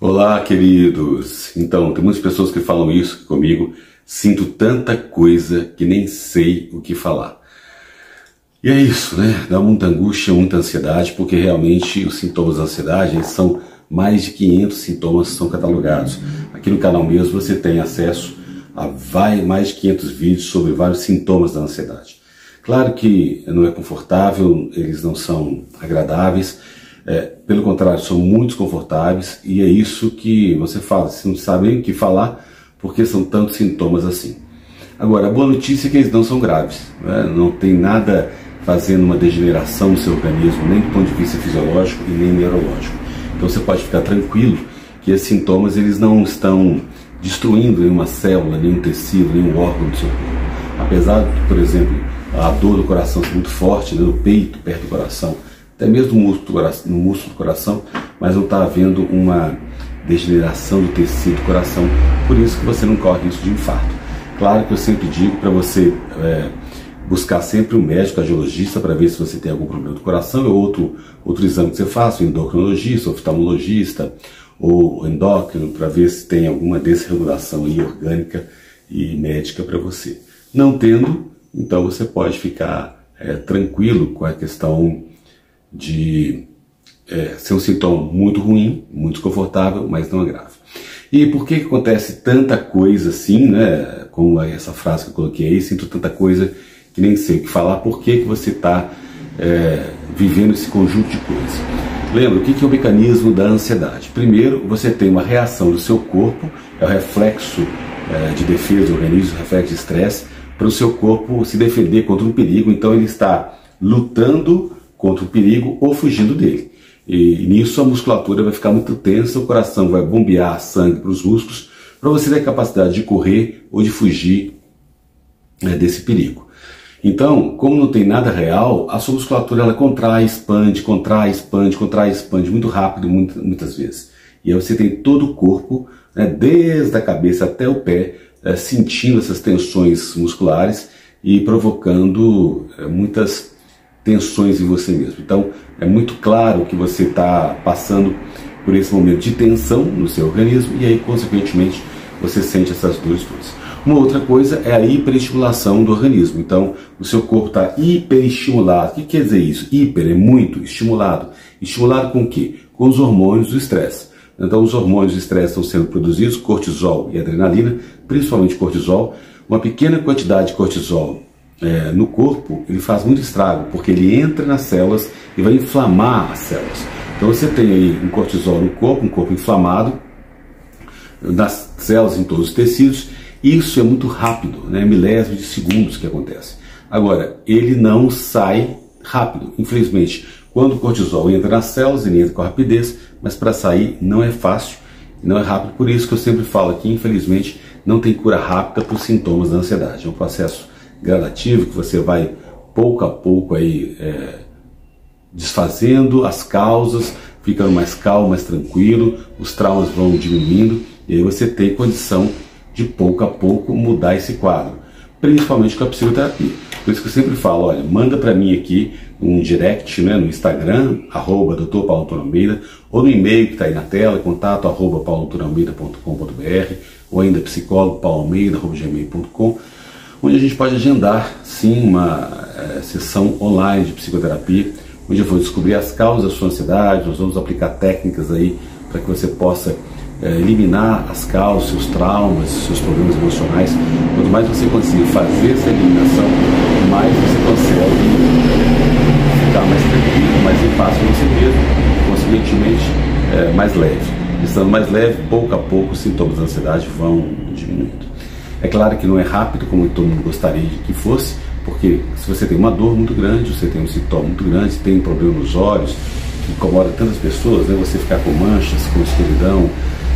Olá, queridos. Então, tem muitas pessoas que falam isso comigo. Sinto tanta coisa que nem sei o que falar. E é isso, né? Dá muita angústia, muita ansiedade, porque realmente os sintomas da ansiedade são mais de 500 sintomas que são catalogados. Aqui no canal mesmo você tem acesso a mais de 500 vídeos sobre vários sintomas da ansiedade. Claro que não é confortável, eles não são agradáveis, é, pelo contrário, são muito confortáveis e é isso que você fala. Você não sabe nem o que falar porque são tantos sintomas assim. Agora, a boa notícia é que eles não são graves, né? não tem nada fazendo uma degeneração no seu organismo, nem do ponto de vista fisiológico e nem neurológico. Então você pode ficar tranquilo que esses sintomas eles não estão destruindo nenhuma célula, nenhum tecido, nenhum órgão do seu corpo. Apesar, por exemplo, a dor do coração ser muito forte, né, no peito, perto do coração, até mesmo no músculo do coração, no músculo do coração mas não está havendo uma degeneração do tecido do coração, por isso que você não corre risco de infarto. Claro que eu sempre digo para você é, buscar sempre um médico cardiologista para ver se você tem algum problema do coração ou outro, outro exame que você faça, um endocrinologista, oftalmologista ou endócrino, para ver se tem alguma desregulação aí orgânica e médica para você. Não tendo, então você pode ficar é, tranquilo com a questão de é, ser um sintoma muito ruim, muito desconfortável, mas não é grave. E por que, que acontece tanta coisa assim, né? Como essa frase que eu coloquei aí, sinto tanta coisa que nem sei o que falar, por que, que você está é, vivendo esse conjunto de coisas. Lembra, o que, que é o mecanismo da ansiedade? Primeiro, você tem uma reação do seu corpo, é o reflexo é, de defesa do organismo, reflexo de estresse, para o seu corpo se defender contra um perigo, então ele está lutando contra o perigo ou fugindo dele. E nisso a musculatura vai ficar muito tensa, o coração vai bombear sangue para os músculos para você ter a capacidade de correr ou de fugir né, desse perigo. Então, como não tem nada real, a sua musculatura ela contrai, expande, contrai, expande, contrai, expande muito rápido, muito, muitas vezes. E aí você tem todo o corpo, né, desde a cabeça até o pé, é, sentindo essas tensões musculares e provocando é, muitas tensões em você mesmo. Então, é muito claro que você está passando por esse momento de tensão no seu organismo e aí, consequentemente, você sente essas dores todas. Uma outra coisa é a hiperestimulação do organismo. Então, o seu corpo está hiperestimulado. O que quer dizer isso? Hiper é muito, estimulado. Estimulado com o quê? Com os hormônios do estresse. Então, os hormônios do estresse estão sendo produzidos, cortisol e adrenalina, principalmente cortisol. Uma pequena quantidade de cortisol é, no corpo, ele faz muito estrago, porque ele entra nas células e vai inflamar as células. Então, você tem aí um cortisol no corpo, um corpo inflamado, nas células, em todos os tecidos, isso é muito rápido, né? milésimos de segundos que acontece. Agora, ele não sai rápido, infelizmente. Quando o cortisol entra nas células, ele entra com rapidez, mas para sair não é fácil, não é rápido. Por isso que eu sempre falo aqui, infelizmente, não tem cura rápida para os sintomas da ansiedade. É um processo gradativo que você vai pouco a pouco aí é, desfazendo as causas, ficando mais calmo, mais tranquilo, os traumas vão diminuindo e aí você tem condição de pouco a pouco mudar esse quadro, principalmente com a psicoterapia. Por isso que eu sempre falo, olha, manda para mim aqui um direct né, no Instagram, arroba Dr. Paulo Almeida, ou no e-mail que está aí na tela, contato arroba pauloalmeida.com.br, ou ainda psicólogo pauloalmeida.gmail.com, onde a gente pode agendar, sim, uma é, sessão online de psicoterapia, onde eu vou descobrir as causas da sua ansiedade, nós vamos aplicar técnicas aí para que você possa é, eliminar as causas, seus traumas, seus problemas emocionais. Quanto mais você conseguir fazer essa eliminação, mais você consegue ficar mais tranquilo, mais em paz com você mesmo, consequentemente é, mais leve. Estando mais leve, pouco a pouco os sintomas da ansiedade vão diminuindo. É claro que não é rápido como todo mundo gostaria que fosse, porque se você tem uma dor muito grande, você tem um sintoma muito grande, tem um problema nos olhos, que incomoda tantas pessoas, né? você ficar com manchas, com escuridão,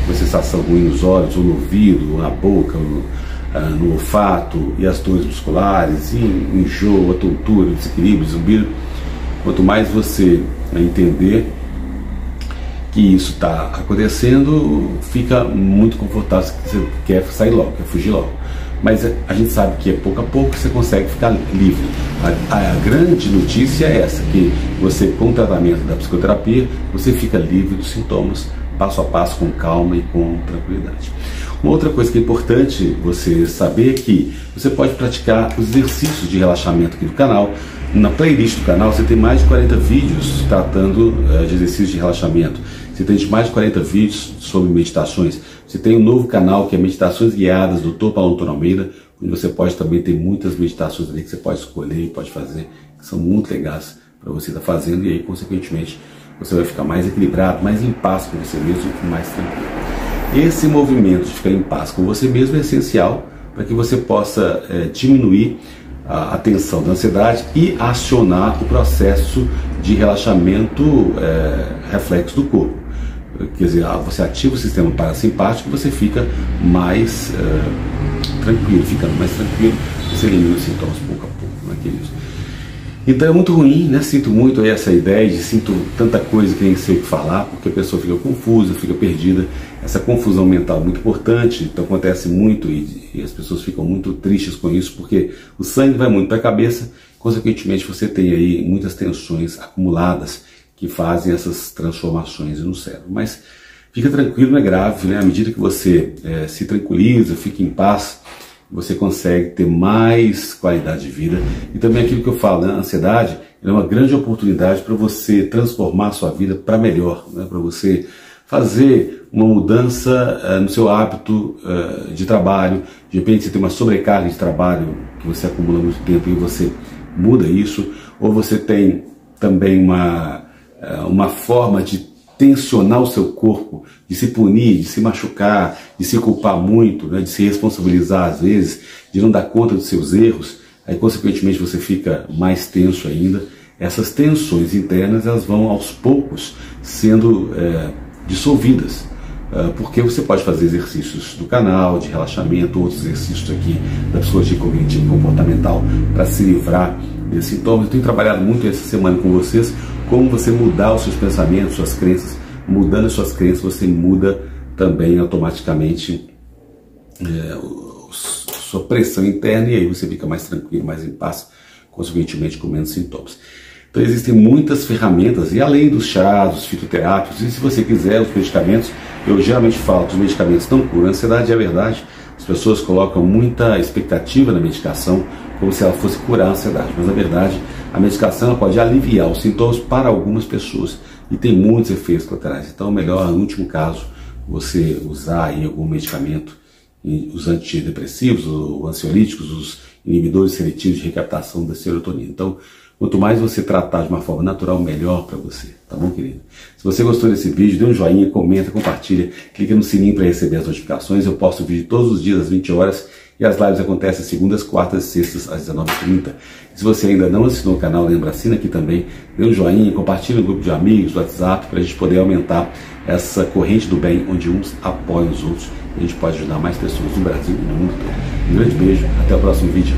uma sensação ruim nos olhos, ou no ouvido, ou na boca, ou no, ah, no olfato, e as dores musculares, e enjoo, a tontura, o desequilíbrio, zumbido. Quanto mais você entender que isso está acontecendo, fica muito confortável se você quer sair logo, quer fugir logo. Mas a gente sabe que é pouco a pouco você consegue ficar livre. A, a, grande notícia é essa, que você com o tratamento da psicoterapia, você fica livre dos sintomas passo a passo, com calma e com tranquilidade. Uma outra coisa que é importante você saber é que você pode praticar os exercícios de relaxamento aqui do canal. Na playlist do canal você tem mais de 40 vídeos tratando uh, de exercícios de relaxamento. Você tem mais de 40 vídeos sobre meditações. Você tem um novo canal que é Meditações Guiadas do Dr. Paulo Antônio Almeida, onde você pode também ter muitas meditações ali que você pode escolher e pode fazer, que são muito legais para você estar tá fazendo e aí, consequentemente, você vai ficar mais equilibrado, mais em paz com você mesmo e mais tranquilo. Esse movimento de ficar em paz com você mesmo é essencial para que você possa é, diminuir a, tensão da ansiedade e acionar o processo de relaxamento é, reflexo do corpo. Quer dizer, ah, você ativa o sistema parasimpático você fica mais é, tranquilo, ficando mais tranquilo, você elimina os sintomas pouco a pouco, é, queridos? Então é muito ruim, né? Sinto muito essa ideia de sinto tanta coisa que nem sei o que falar, porque a pessoa fica confusa, fica perdida. Essa confusão mental é muito importante, então acontece muito e, e as pessoas ficam muito tristes com isso, porque o sangue vai muito para a cabeça, consequentemente você tem aí muitas tensões acumuladas que fazem essas transformações no cérebro. Mas fica tranquilo, não é grave, né? À medida que você é, se tranquiliza, fica em paz, você consegue ter mais qualidade de vida. E também aquilo que eu falo, né? a ansiedade é uma grande oportunidade para você transformar a sua vida para melhor, né? para você fazer uma mudança uh, no seu hábito uh, de trabalho. De repente você tem uma sobrecarga de trabalho que você acumula muito tempo e você muda isso. Ou você tem também uma, uma forma de tensionar o seu corpo, de se punir, de se machucar, de se culpar muito, né, de se responsabilizar às vezes, de não dar conta dos seus erros, aí consequentemente você fica mais tenso ainda. Essas tensões internas elas vão aos poucos sendo é, dissolvidas, é, porque você pode fazer exercícios do canal, de relaxamento, outros exercícios aqui da psicologia cognitiva comportamental para se livrar desses sintomas. Eu tenho trabalhado muito essa semana com vocês como você mudar os seus pensamentos, suas crenças. Mudando as suas crenças, você muda também automaticamente é, sua pressão interna e aí você fica mais tranquilo, mais em paz, consequentemente com menos sintomas. Então existem muitas ferramentas, e além dos chás, dos fitoterápicos, e se você quiser os medicamentos, eu geralmente falo que os medicamentos não curam a ansiedade, é verdade. As pessoas colocam muita expectativa na medicação como se ela fosse curar a ansiedade, mas na verdade a medicação pode aliviar os sintomas para algumas pessoas e tem muitos efeitos colaterais. Então, melhor, no último caso, você usar aí algum medicamento, os antidepressivos, os ansiolíticos, os inibidores seletivos de recaptação da serotonina. Então, quanto mais você tratar de uma forma natural, melhor para você. Tá bom, querido? Se você gostou desse vídeo, dê um joinha, comenta, compartilha, clica no sininho para receber as notificações. Eu posto vídeo todos os dias às 20 horas e as lives acontecem segundas, quartas e sextas às 19h30. Se você ainda não assinou o canal, lembra, assina aqui também, dê um joinha, compartilhe no grupo de amigos, WhatsApp, para a gente poder aumentar essa corrente do bem, onde uns apoiam os outros e a gente pode ajudar mais pessoas no Brasil e no mundo. Um grande beijo, até o próximo vídeo.